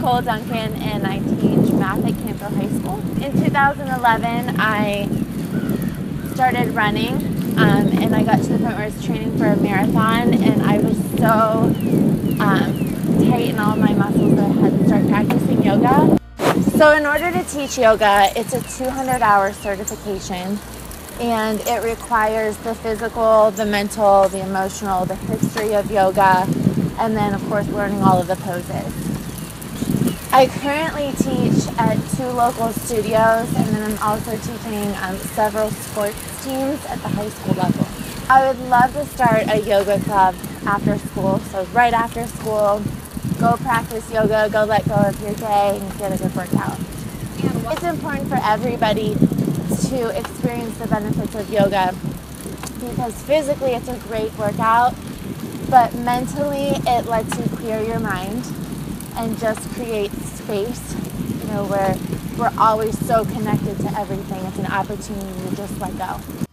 Nicole Duncan and I teach math at Canfield High School. In 2011, I started running um, and I got to the point where I was training for a marathon and I was so um, tight in all my muscles that I had to start practicing yoga. So in order to teach yoga, it's a 200 hour certification and it requires the physical, the mental, the emotional, the history of yoga, and then of course learning all of the poses. I currently teach at two local studios and then I'm also teaching um, several sports teams at the high school level. I would love to start a yoga club after school, so right after school, go practice yoga, go let go of your day and get a good workout. It's important for everybody to experience the benefits of yoga because physically it's a great workout, but mentally it lets you clear your mind and just create space, you know, where we're always so connected to everything. It's an opportunity to just let go.